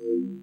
Mm-hmm.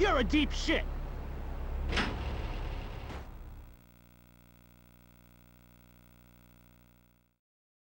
You're a deep shit.